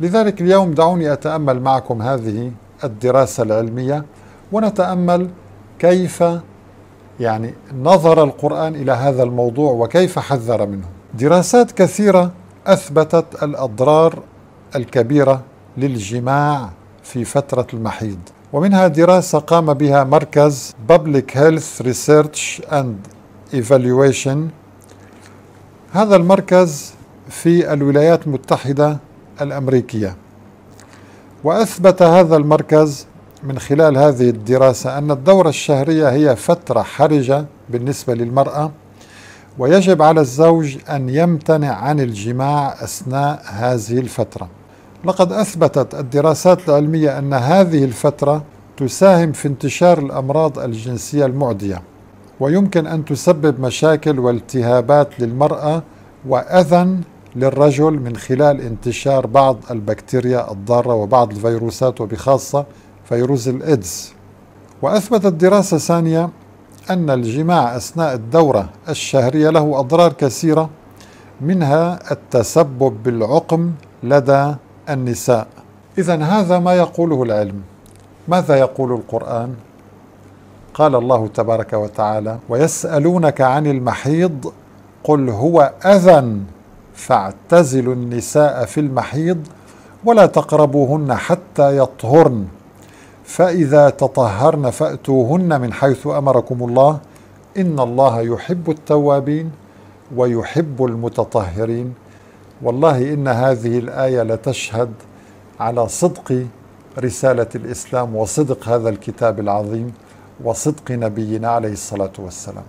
لذلك اليوم دعوني أتأمل معكم هذه الدراسة العلمية ونتأمل كيف يعني نظر القرآن إلى هذا الموضوع وكيف حذر منه. دراسات كثيرة أثبتت الأضرار الكبيرة للجماع في فترة المحيض ومنها دراسة قام بها مركز Public Health Research and Evaluation. هذا المركز في الولايات المتحدة الأمريكية. وأثبت هذا المركز من خلال هذه الدراسة أن الدورة الشهرية هي فترة حرجة بالنسبة للمرأة ويجب على الزوج أن يمتنع عن الجماع أثناء هذه الفترة. لقد أثبتت الدراسات العلمية أن هذه الفترة تساهم في انتشار الأمراض الجنسية المعدية ويمكن أن تسبب مشاكل والتهابات للمرأة وأذى للرجل من خلال انتشار بعض البكتيريا الضارة وبعض الفيروسات وبخاصة فيروس الإيدز. وأثبتت دراسة ثانية أن الجماع أثناء الدورة الشهرية له أضرار كثيرة منها التسبب بالعقم لدى النساء. إذا هذا ما يقوله العلم. ماذا يقول القرآن؟ قال الله تبارك وتعالى ويسألونك عن المحيض قل هو أذى فاعتزلوا النساء في المحيض ولا تقربوهن حتى يطهرن. فإذا تطهرن فأتوهن من حيث أمركم الله. إن الله يحب التوابين ويحب المتطهرين. والله إن هذه الآية لتشهد على صدق رسالة الإسلام وصدق هذا الكتاب العظيم وصدق نبينا عليه الصلاة والسلام.